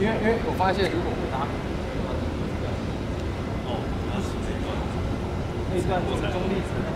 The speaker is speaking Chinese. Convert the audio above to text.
因为因为我发现如果不搭，哦，那是这段，那段是中立层。